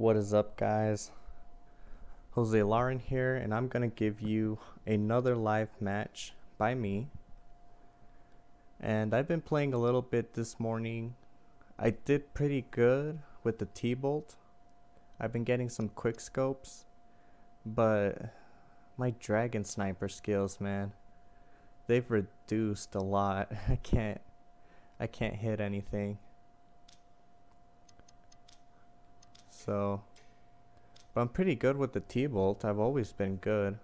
What is up, guys? Joselaren here, and I'm gonna give you another live match by me. And I've been playing a little bit this morning. I did pretty good with the T-Bolt. I've been getting some quick scopes, but my dragon sniper skills, man, they've reduced a lot. I can't, I can't hit anything. So, but I'm pretty good with the T-Bolt. I've always been good.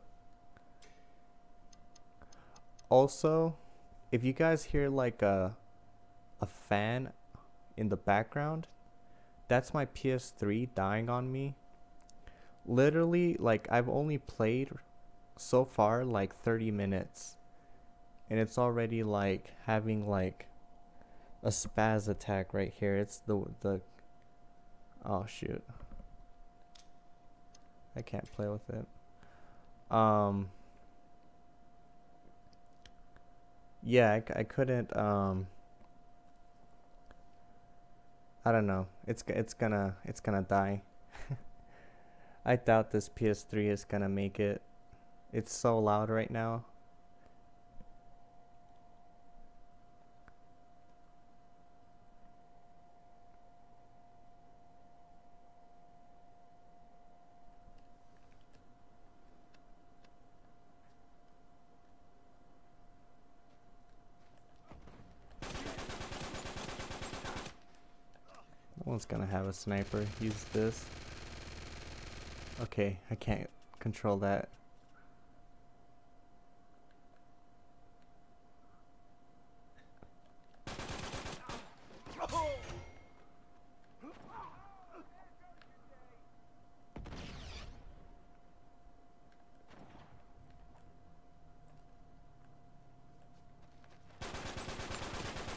Also, if you guys hear like a a fan in the background, that's my PS3 dying on me. Literally, like I've only played so far like 30 minutes and it's already like having like a spaz attack right here. It's the the Oh shoot. I can't play with it. Um Yeah, I couldn't um I don't know. It's it's gonna it's gonna die. I doubt this PS3 is gonna make it. It's so loud right now. No one's gonna have a sniper. Use this. Okay, I can't control that.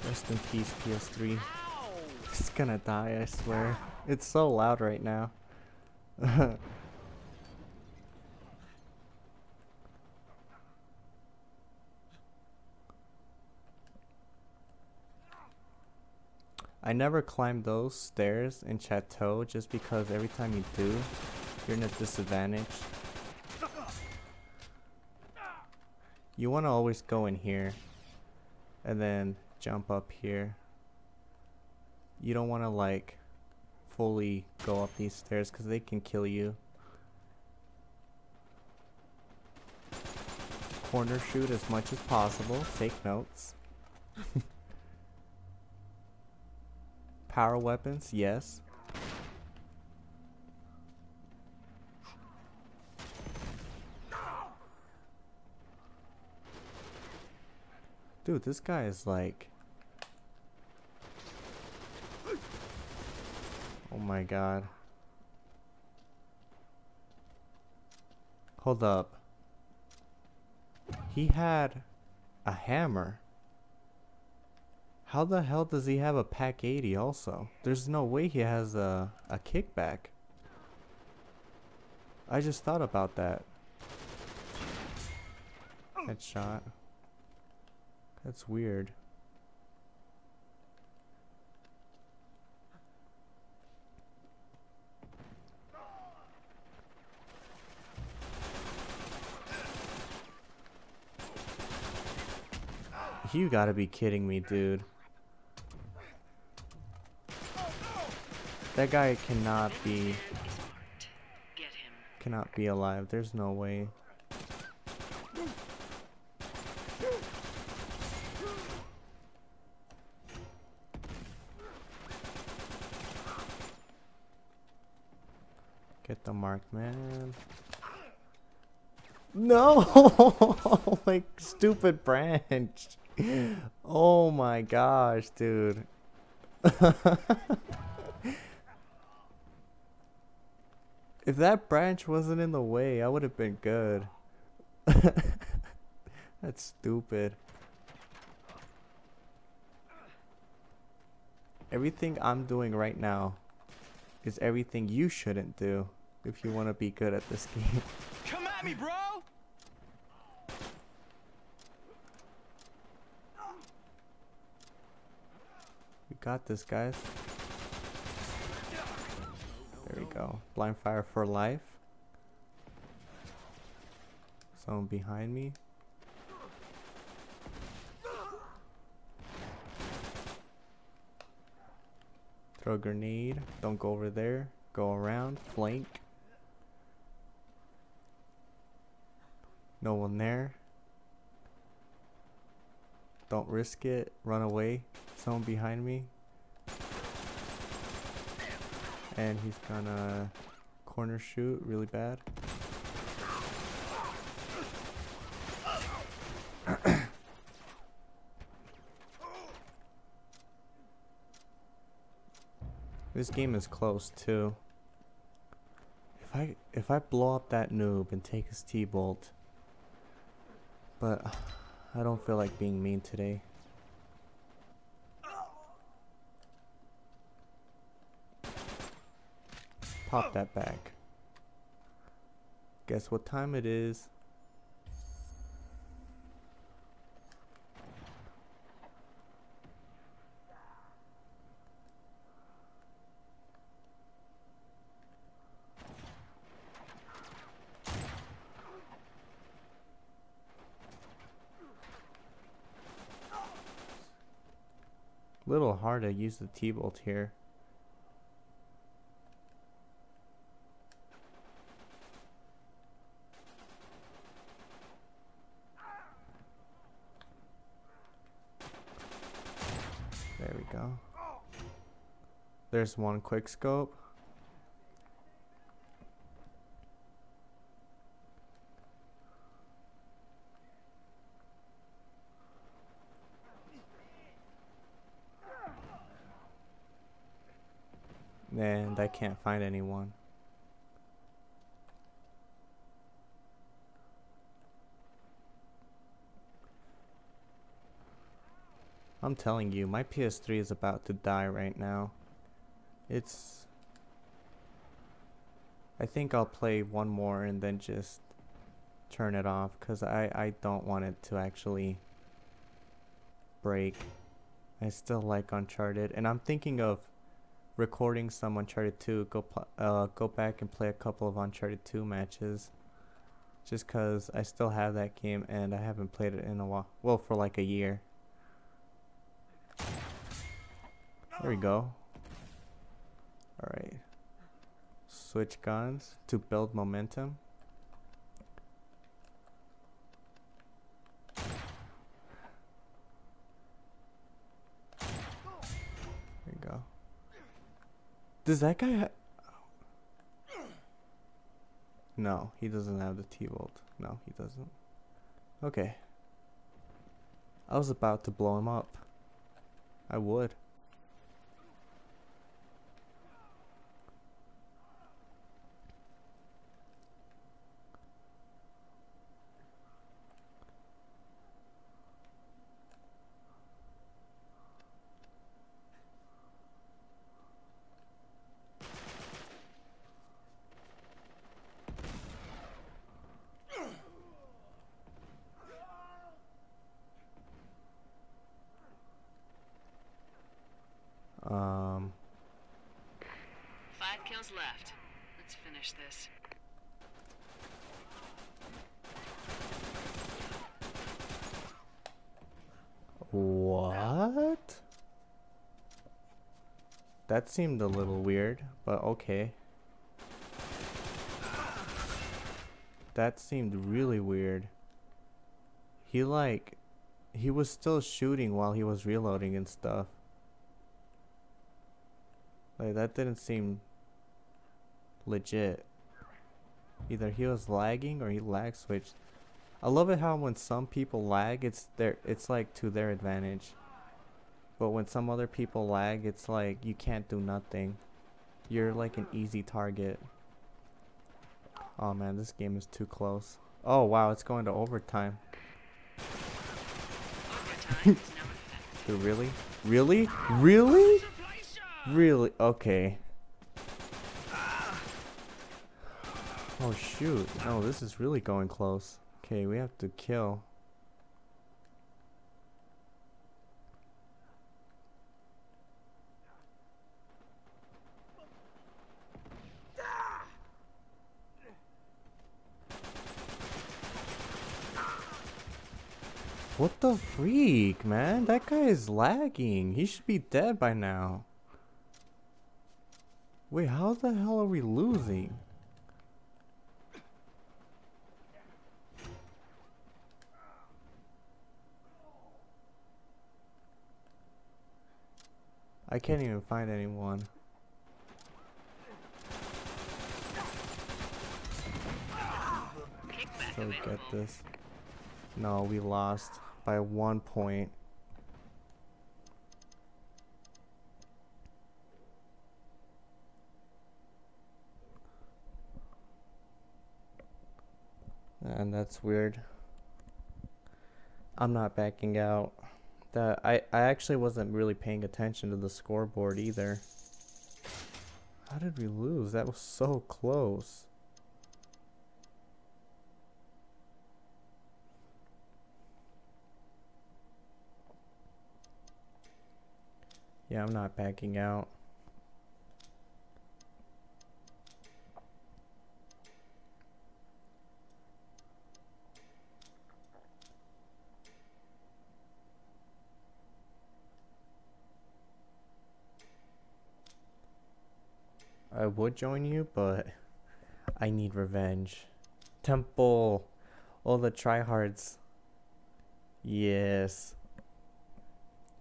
Rest in peace, PS3. It's gonna die, I swear. It's so loud right now. I never climb those stairs in Chateau just because every time you do, you're in a disadvantage. You want to always go in here and then jump up here you don't want to like fully go up these stairs because they can kill you. Corner shoot as much as possible. Take notes. Power weapons, yes. Dude, this guy is like Oh my god. Hold up. He had a hammer. How the hell does he have a Pak-80 also? There's no way he has a, a kickback. I just thought about that. Headshot. That's weird. You gotta be kidding me, dude. That guy cannot be cannot be alive. There's no way. Get the mark, man. No! like stupid branch. Oh my gosh, dude. if that branch wasn't in the way, I would have been good. That's stupid. Everything I'm doing right now is everything you shouldn't do if you want to be good at this game. Come at me, bro! We got this, guys. There we go. Blind fire for life. Someone behind me. Throw a grenade. Don't go over there. Go around. Flank. No one there. Don't risk it. Run away. Someone behind me. And he's gonna corner shoot really bad. this game is close too. If I if I blow up that noob and take his T-bolt, but I don't feel like being mean today. Pop that back. Guess what time it is? Little hard to use the T-bolt here. There we go. There's one quick scope. And I can't find anyone. I'm telling you, my PS3 is about to die right now. It's... I think I'll play one more and then just turn it off because I, I don't want it to actually break. I still like Uncharted and I'm thinking of recording some Uncharted 2, go uh, go back and play a couple of Uncharted 2 matches. Just cause I still have that game and I haven't played it in a while. Well, for like a year. There we go. Alright. Switch guns to build momentum. Does that guy have... No, he doesn't have the T-Bolt. No, he doesn't. Okay. I was about to blow him up. I would. What? That seemed a little weird, but okay. That seemed really weird. He like, he was still shooting while he was reloading and stuff. Like that didn't seem legit. Either he was lagging or he lag switched. I love it how when some people lag, it's their it's like to their advantage. But when some other people lag, it's like you can't do nothing. You're like an easy target. Oh man, this game is too close. Oh wow, it's going to overtime. Dude, really? Really? Really? Really? Okay. Oh shoot. No, this is really going close. Okay, we have to kill. What the freak, man? That guy is lagging. He should be dead by now. Wait, how the hell are we losing? I can't even find anyone. Available. get this. No, we lost by one point. And that's weird. I'm not backing out. That I, I actually wasn't really paying attention to the scoreboard either. How did we lose? That was so close. Yeah, I'm not backing out. Would join you, but I need revenge. Temple. All the tryhards. Yes.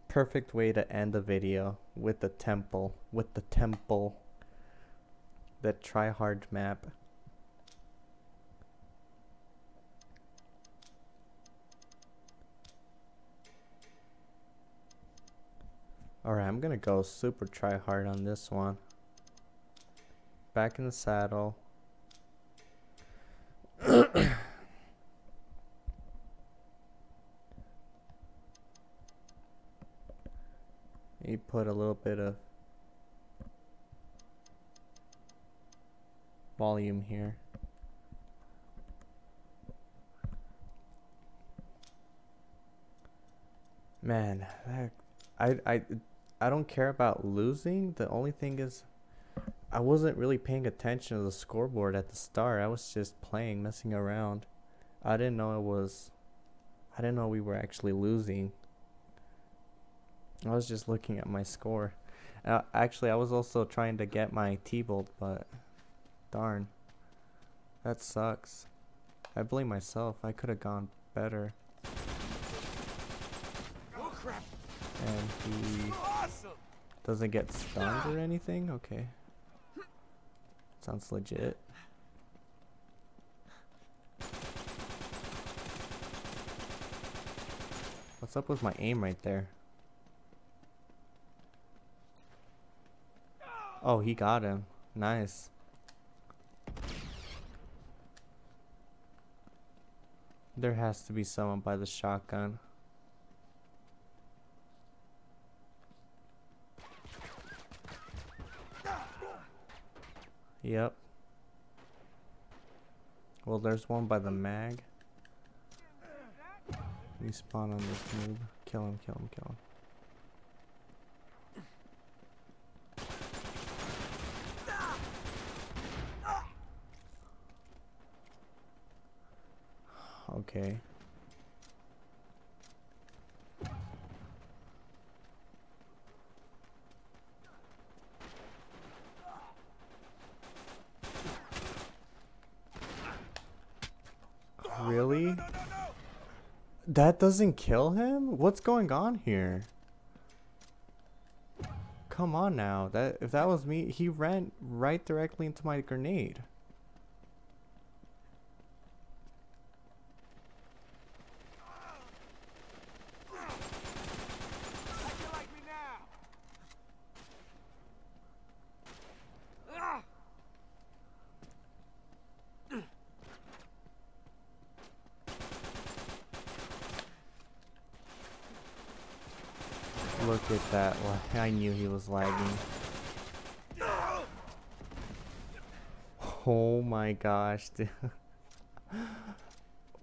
Perfect way to end the video with the temple. With the temple. The tryhard map. Alright, I'm gonna go super tryhard on this one. Back in the saddle. You put a little bit of volume here. Man, I I I don't care about losing. The only thing is I wasn't really paying attention to the scoreboard at the start. I was just playing, messing around. I didn't know it was I didn't know we were actually losing. I was just looking at my score. Uh, actually, I was also trying to get my T-bolt, but darn. That sucks. I blame myself. I could have gone better. Oh crap! And he Awesome! doesn't get stunned or anything? Okay. Sounds legit. What's up with my aim right there? Oh, he got him. Nice. There has to be someone by the shotgun. Yep. Well, there's one by the mag. We spawn on this noob. Kill him, kill him, kill him. Okay. Really? That doesn't kill him? What's going on here? Come on now. That if that was me, he ran right directly into my grenade. How'd you like me now? Ah! Look at that. la- I knew he was lagging. Oh my gosh, dude.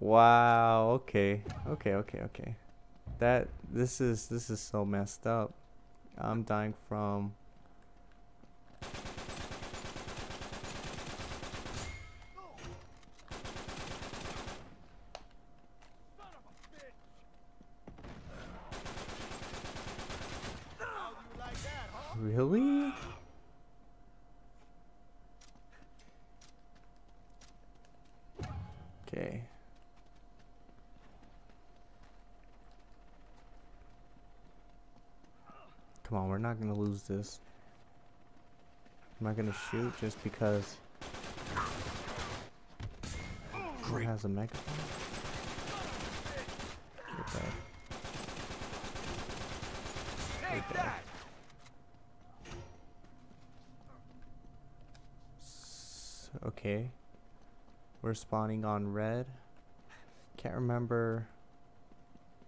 wow, okay. Okay, okay, okay. That this is this is so messed up. I'm dying from Son of a bitch! Really? Okay. Come on, we're not gonna lose this. Am I gonna shoot just because he has a megaphone? Okay. Okay. We're spawning on red. Can't remember.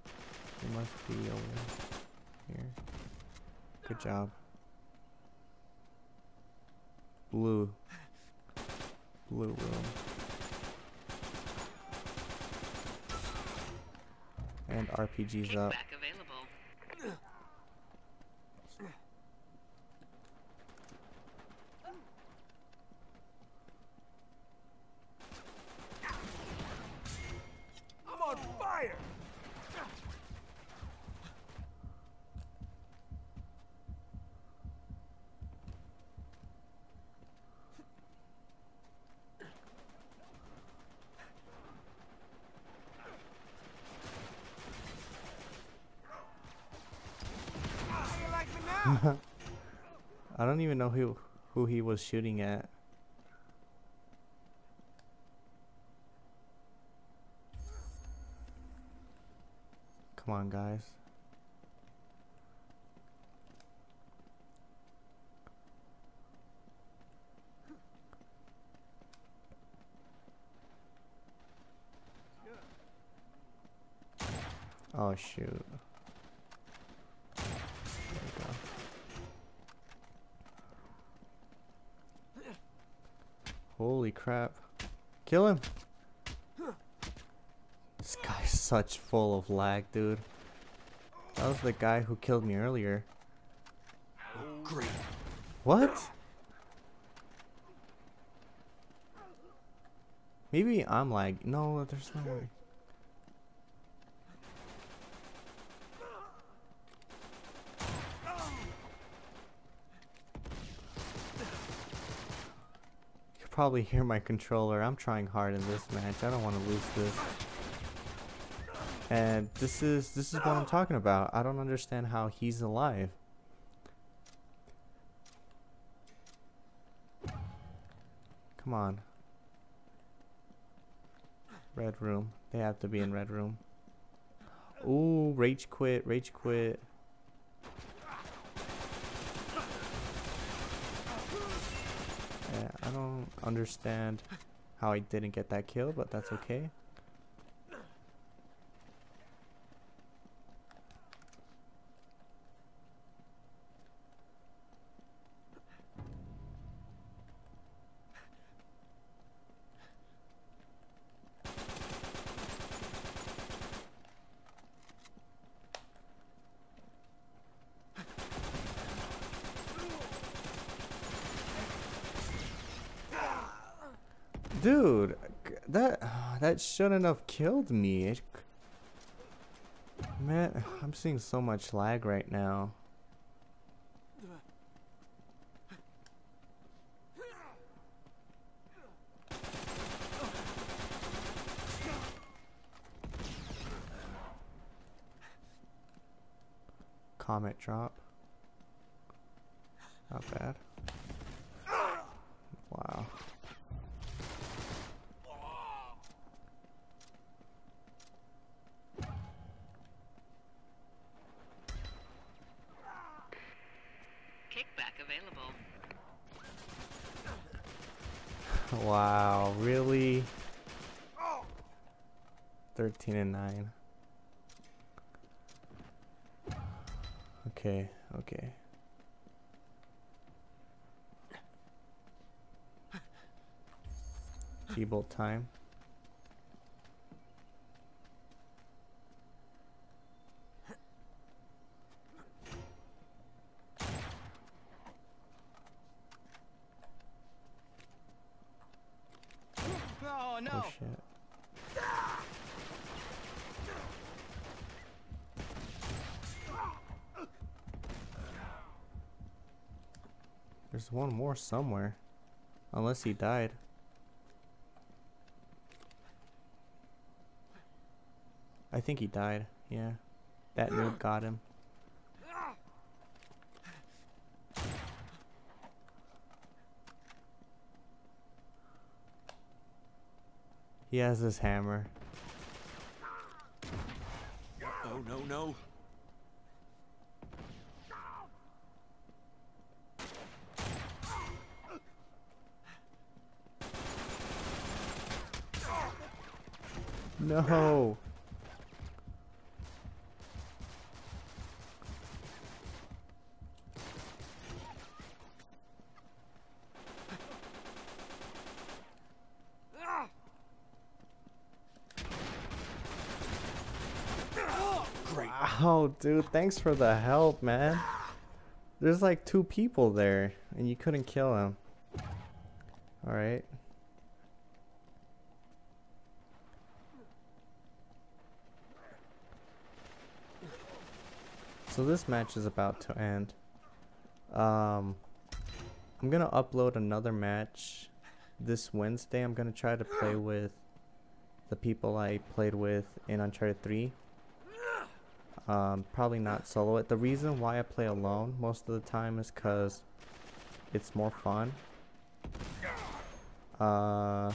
It must be over here. Good job. Blue. Blue room. And RPG's up. I'm on fire! How you like me now? I don't know who who he was shooting at. Come on, guys. Oh shoot. Holy crap. Kill him. This guy's such full of lag, dude. That was the guy who killed me earlier. What? Maybe I'm lag. No, there's no way. You can probably hear my controller. I'm trying hard in this match. I don't want to lose this. And this is this is what I'm talking about. I don't understand how he's alive. Come on. Red room. They have to be in red room. Ooh, rage quit, rage quit. Yeah, I don't understand how I didn't get that kill, but that's okay. Dude, that that shouldn't have killed me. Man, I'm seeing so much lag right now. Comet drop. Not bad. Wow. Kickback available. Wow, really? 13 and 9. Okay, okay. T-bolt time. Oh no! Oh shit. There's one more somewhere. Unless he died. I think he died. Yeah. That noob got him. He has this hammer. Oh, no, no. No. Oh, dude, thanks for the help, man. There's like two people there, and you couldn't kill him. Alright. So this match is about to end. Um, I'm gonna upload another match this Wednesday. I'm gonna try to play with the people I played with in Uncharted 3 um, probably not solo it. The reason why I play alone most of the time is because it's more fun. Uh,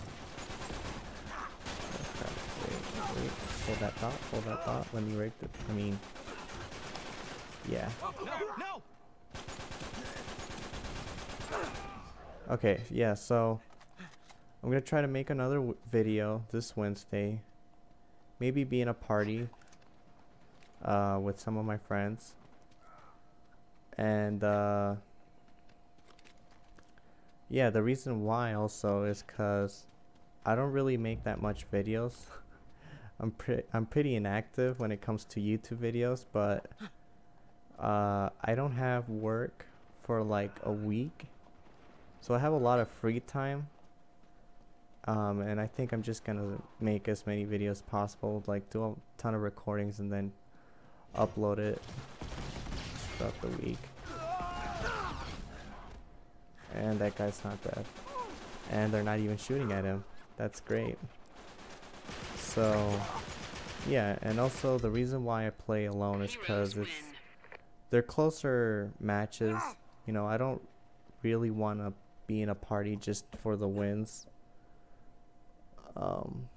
wait, wait, hold that thought, hold that thought. Let me rate the. I mean, yeah. Okay, yeah. So I'm gonna try to make another w- video this Wednesday. Maybe be in a party uh, with some of my friends. And uh, yeah, the reason why also is because I don't really make that much videos. I'm pre- I'm pretty inactive when it comes to YouTube videos, but uh, I don't have work for like a week, so I have a lot of free time. Um, and I think I'm just gonna make as many videos possible, like do a ton of recordings and then upload it throughout the week. And that guy's not dead. And they're not even shooting at him. That's great. So, yeah, and also the reason why I play alone is because it's. They're closer matches. You know, I don't really want to be in a party just for the wins. Um,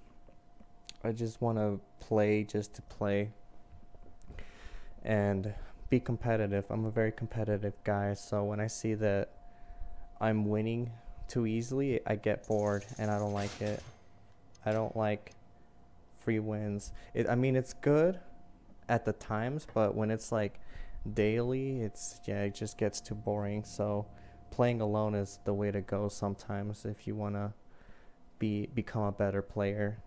I just want to play just to play and be competitive. I'm a very competitive guy, so when I see that I'm winning too easily, I get bored and I don't like it. I don't like free wins. It I mean it's good at the times, but when it's like daily, it's yeah, it just gets too boring. So playing alone is the way to go sometimes if you want to be become a better player.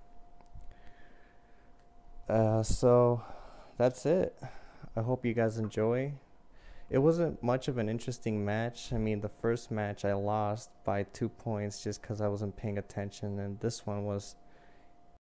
Uh so that's it. I hope you guys enjoy. It wasn't much of an interesting match. I mean, the first match I lost by two points just because I wasn't paying attention, and this one was